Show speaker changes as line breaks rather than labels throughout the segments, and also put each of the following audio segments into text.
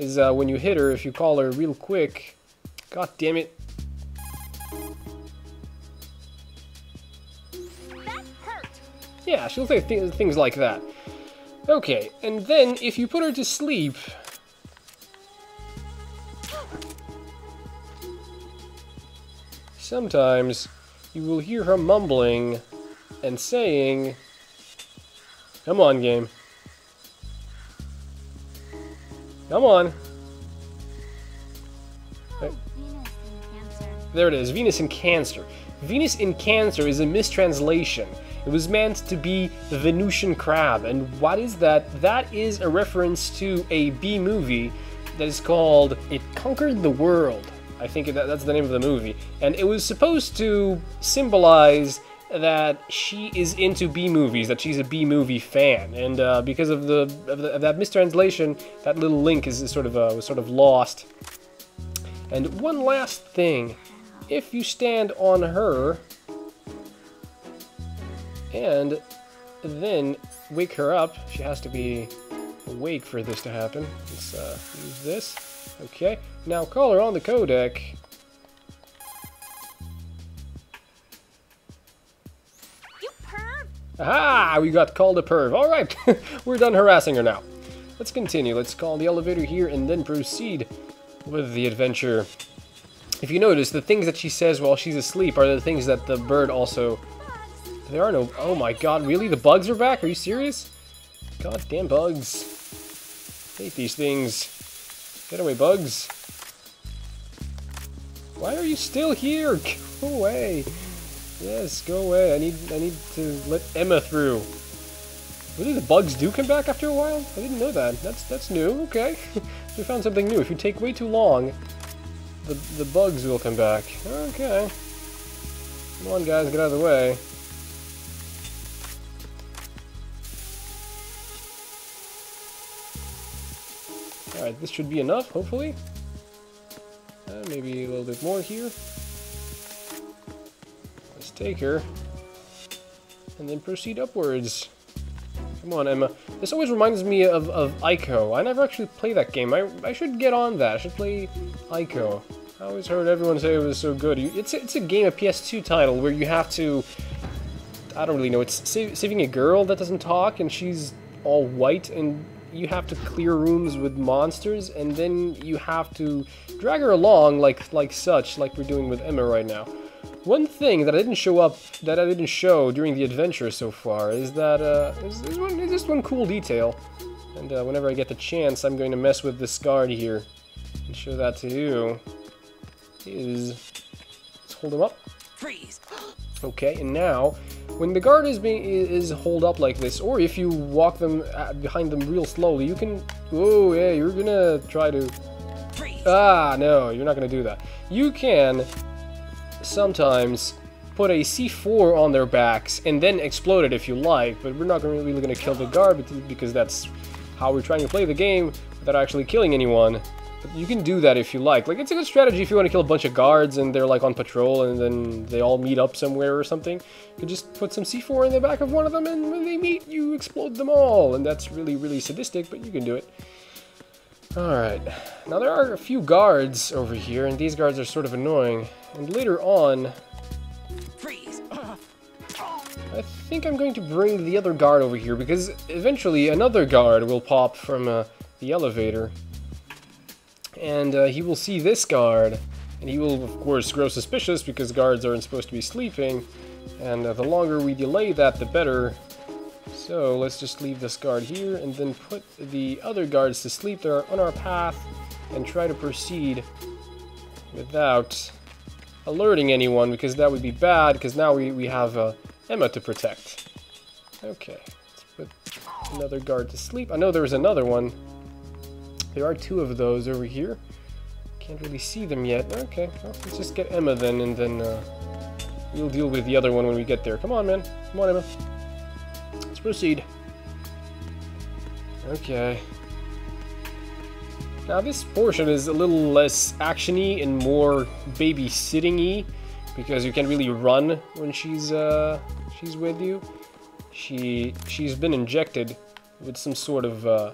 is uh, when you hit her, if you call her real quick. God damn it. Yeah, she'll say th things like that. Okay, and then if you put her to sleep... Sometimes you will hear her mumbling and saying, Come on, game. Come on.
Oh.
There it is, Venus in Cancer. Venus in Cancer is a mistranslation. It was meant to be the Venusian crab. And what is that? That is a reference to a B movie that is called It Conquered the World. I think that, that's the name of the movie. And it was supposed to symbolize that she is into B movies, that she's a B movie fan. And uh, because of, the, of, the, of that mistranslation, that little link is, is sort of uh, was sort of lost. And one last thing, if you stand on her and then wake her up, she has to be awake for this to happen. Let's uh, use this. Okay, now call her on the codec. Aha! We got called a perv. Alright, we're done harassing her now. Let's continue. Let's call the elevator here and then proceed with the adventure. If you notice, the things that she says while she's asleep are the things that the bird also... There are no... Oh my god, really? The bugs are back? Are you serious? God damn bugs. Hate these things. Get away, bugs. Why are you still here? Go away. Yes, go away. I need I need to let Emma through. Really, the bugs do come back after a while? I didn't know that. That's that's new. Okay, we found something new. If you take way too long, the the bugs will come back. Okay. Come on, guys, get out of the way. All right, this should be enough. Hopefully. Uh, maybe a little bit more here. Take her. And then proceed upwards. Come on, Emma. This always reminds me of, of Ico. I never actually played that game. I, I should get on that. I should play Ico. I always heard everyone say it was so good. You- It's, a- it's a game, a PS2 title, where you have to... I don't really know. It's sa- saving a girl that doesn't talk, and she's all white, and you have to clear rooms with monsters, and then you have to drag her along like like such, like we're doing with Emma right now. One thing that I didn't show up, that I didn't show during the adventure so far, is that uh, is, is, one, just one cool detail. And uh, whenever I get the chance, I'm going to mess with this guard here and show that to you. Is let's hold him up.
Freeze!
Okay, and now, when the guard is being is holed up like this, or if you walk them uh, behind them real slowly, you can. Oh yeah, you're gonna try to.
Freeze!
Ah no, you're not gonna do that. You can sometimes put a C4 on their backs and then explode it if you like, but we're not really gonna kill the guard because that's how we're trying to play the game without actually killing anyone. But you can do that if you like. Like, it's a good strategy if you want to kill a bunch of guards and they're like on patrol and then they all meet up somewhere or something. You can just put some C4 in the back of one of them and when they meet, you explode them all. And that's really, really sadistic, but you can do it. Alright, now there are a few guards over here, and these guards are sort of annoying. And later on! I think I'm going to bring the other guard over here, because eventually another guard will pop from uh, the elevator. And uh, he will see this guard, and he will, of course, grow suspicious, because guards aren't supposed to be sleeping. And uh, the longer we delay that, the better. So let's just leave this guard here, and then put the other guards to sleep that are on our path, and try to proceed without alerting anyone, because that would be bad, because now we, we have uh, Emma to protect. Okay, let's put another guard to sleep. I know there was another one. There are two of those over here. Can't really see them yet. Okay, well, let's just get Emma then, and then uh, we'll deal with the other one when we get there. Come on, man. Come on, Emma. Let's proceed. Okay. Now this portion is a little less actiony and more babysitting-y because you can't really run when she's uh, she's with you. She she's been injected with some sort of uh,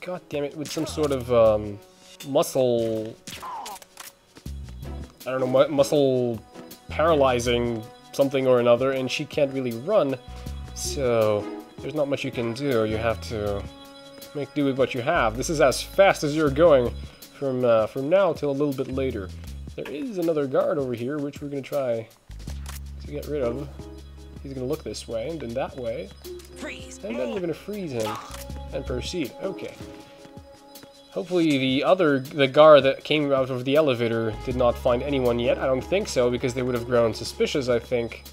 god damn it, with some sort of um, muscle. I don't know, mu muscle paralyzing something or another, and she can't really run. So there's not much you can do. You have to make do with what you have. This is as fast as you're going from uh, from now till a little bit later. There is another guard over here, which we're gonna try to get rid of. He's gonna look this way and then that way,
Freeze.
and then we're gonna freeze him and proceed. Okay. Hopefully the other, the guard that came out of the elevator did not find anyone yet. I don't think so, because they would have grown suspicious, I think.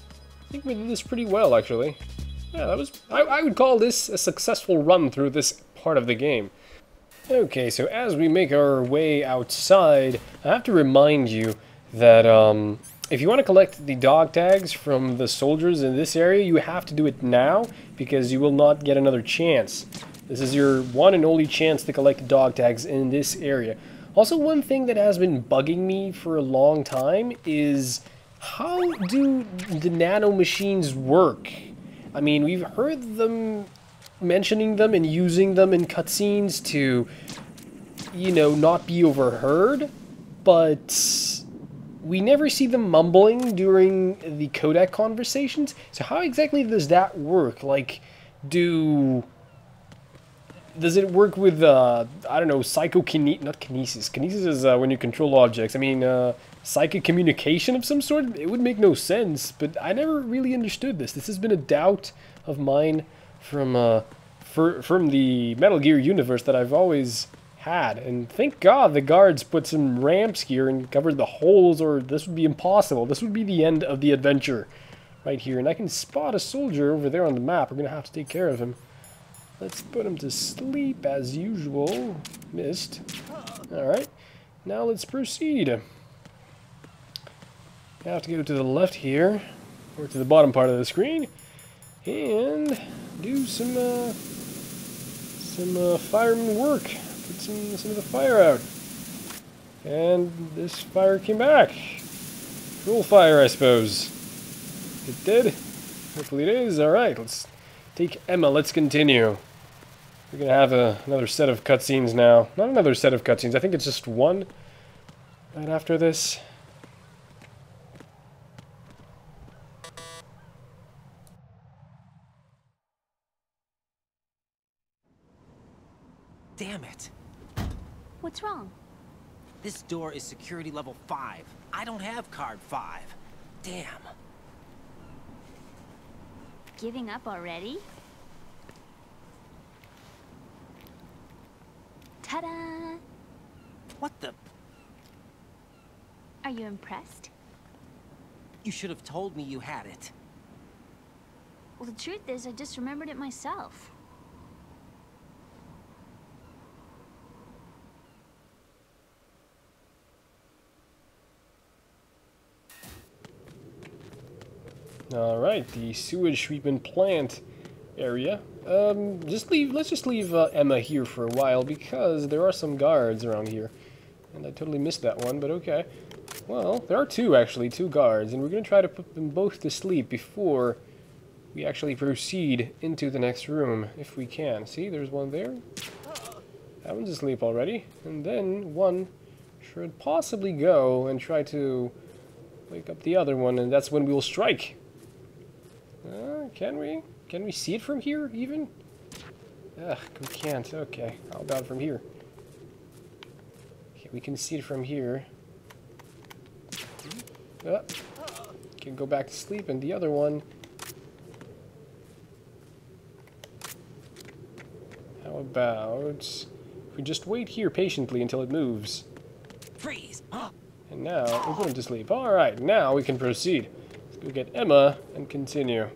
I think we did this pretty well, actually. Yeah, that was, I, I would call this a successful run through this part of the game. Okay, so as we make our way outside, I have to remind you that um, if you want to collect the dog tags from the soldiers in this area, you have to do it now, because you will not get another chance. This is your one and only chance to collect dog tags in this area. Also, one thing that has been bugging me for a long time is how do the nano machines work? I mean, we've heard them mentioning them and using them in cutscenes to, you know, not be overheard, but we never see them mumbling during the codec conversations. So how exactly does that work? Like, do does it work with uh, I don't know psychokinesis? Not kinesis. Kinesis is uh, when you control objects. I mean uh, psychic communication of some sort. It would make no sense, but I never really understood this. This has been a doubt of mine from uh, for, from the Metal Gear universe that I've always had. And thank God the guards put some ramps here and covered the holes, or this would be impossible. This would be the end of the adventure right here. And I can spot a soldier over there on the map. We're gonna have to take care of him. Let's put him to sleep as usual. Missed. Alright. Now let's proceed. I have to go to the left here, or to the bottom part of the screen, and do some uh, some uh, fireman work. Put some some of the fire out. And this fire came back. Cool fire, I suppose. It did. Hopefully it is. Alright, let's take Emma. Let's continue. We're gonna have a, another set of cutscenes now. Not another set of cutscenes. I think it's just one right after this.
Damn it.
What's wrong?
This door is security level 5. I don't have card 5. Damn.
Giving up already? Ta-da!
What the?
Are you impressed?
You should have told me you had it.
Well, the truth is, I just remembered it myself.
Alright, the sewage treatment plant area. Um, just leave, let's just leave uh, Emma here for a while because there are some guards around here. And I totally missed that one, but okay. Well, there are two actually, two guards, and we're going to try to put them both to sleep before we actually proceed into the next room, if we can. See, there's one there. That one's asleep already. And then one should possibly go and try to wake up the other one, and that's when we will strike. Uh, can we? Can we see it from here, even? Ugh, we can't. Okay, how about from here? Okay, we can see it from here. Uh, can go back to sleep, and the other one... How about... If we just wait here patiently until it moves.
Freeze.
And now, we're going to sleep. Alright, now we can proceed. Let's go get Emma and continue.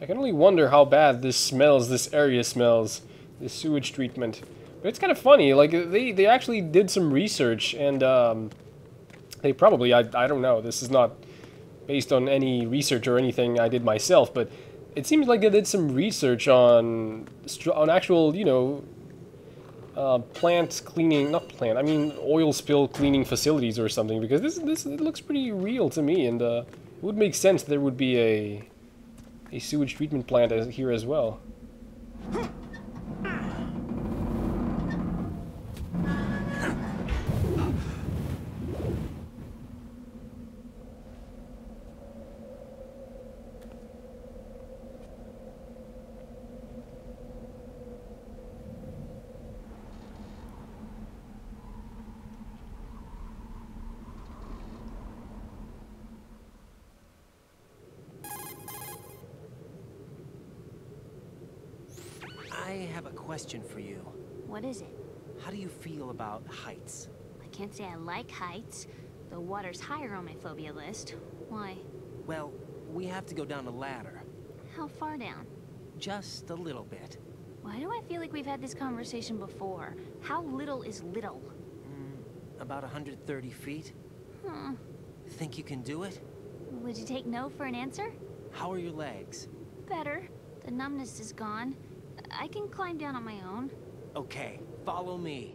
I can only wonder how bad this smells, this area smells, this sewage treatment. But it's kind of funny, like, they, they actually did some research, and, um, they probably, I, I don't know, this is not based on any research or anything I did myself, but it seems like they did some research on, on actual, you know, uh, plant cleaning, not plant, I mean oil spill cleaning facilities or something, because this, this looks pretty real to me, and uh, it would make sense there would be a, a sewage treatment plant here as well.
Question for you.
What is it?
How do you feel about heights?
I can't say I like heights. The water's higher on my phobia list. Why?
Well, we have to go down a ladder.
How far down?
Just a little bit.
Why do I feel like we've had this conversation before? How little is little?
Mm, about 130 feet.
Hmm.
Think you can do it?
Would you take no for an answer?
How are your legs?
Better. The numbness is gone. I can climb down on my own.
Okay, follow me.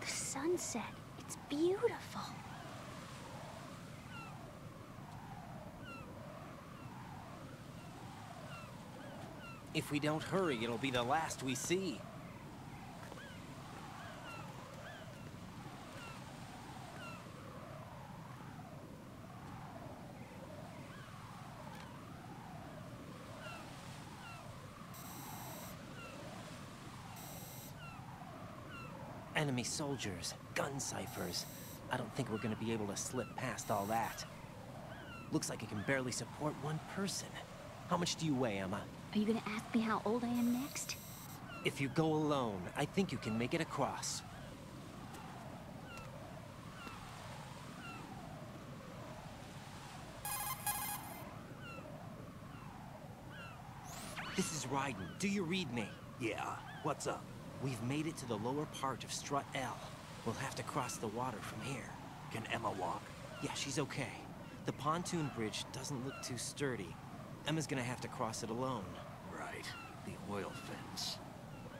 The sunset. It's beautiful.
If we don't hurry, it'll be the last we see. Enemy soldiers, Gun Cyphers. I don't think we're gonna be able to slip past all that. Looks like it can barely support one person. How much do you weigh, Emma?
Are you gonna ask me how old I am next?
If you go alone, I think you can make it across. This is Raiden. Do you read me?
Yeah, what's up?
We've made it to the lower part of Strut L. We'll have to cross the water from here.
Can Emma walk?
Yeah, she's okay. The pontoon bridge doesn't look too sturdy. Emma's gonna have to cross it alone.
Right, the oil fence.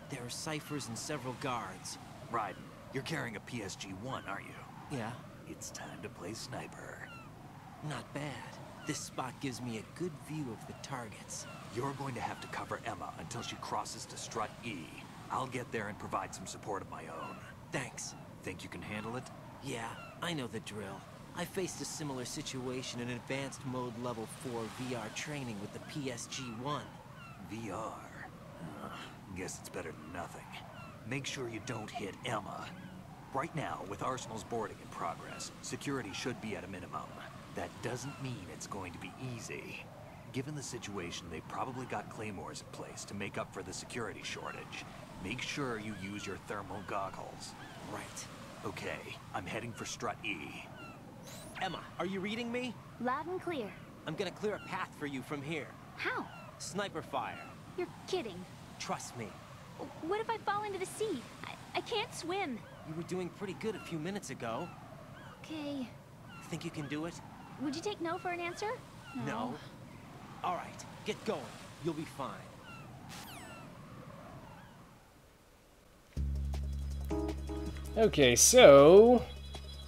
There are Cyphers and several guards.
Raiden, you're carrying a PSG-1, aren't you?
Yeah,
It's time to play sniper.
not bad. This spot gives me a good view of the targets.
You're going to have to cover Emma until she crosses to strut E. I'll get there and provide some support of my own.
Thanks.
Think you can handle it?
Yeah, I know the drill. I faced a similar situation in advanced mode level 4 VR training with the PSG-1.
VR. Uh, guess it's better than nothing. Make sure you don't hit Emma. Right now, with Arsenal's boarding in progress, security should be at a minimum. That doesn't mean it's going to be easy. Given the situation, they've probably got claymores in place to make up for the security shortage. Make sure you use your thermal goggles.
Right.
Okay, I'm heading for strut E.
Emma, are you reading me?
Loud and clear.
I'm gonna clear a path for you from here.
How?
Sniper fire.
You're kidding.
Trust me.
What if I fall into the sea? I, I can't swim.
You were doing pretty good a few minutes ago.
Okay.
Think you can do it?
Would you take no for an answer?
No. All right, get going. You'll be fine.
Okay, so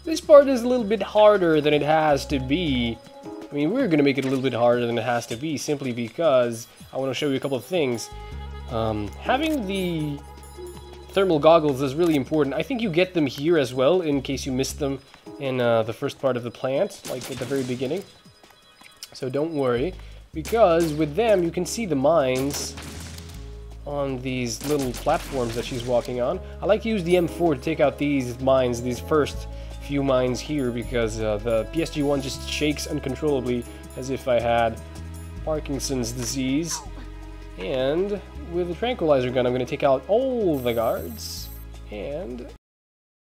this part is a little bit harder than it has to be. I mean, we're gonna make it a little bit harder than it has to be simply because I want to show you a couple of things. Um, having the thermal goggles is really important. I think you get them here as well in case you missed them in uh, the first part of the plant, like at the very beginning. So don't worry, because with them you can see the mines on these little platforms that she's walking on. I like to use the M4 to take out these mines, these first few mines here, because uh, the PSG-1 just shakes uncontrollably as if I had Parkinson's disease. And with the tranquilizer gun, I'm going to take out all the guards and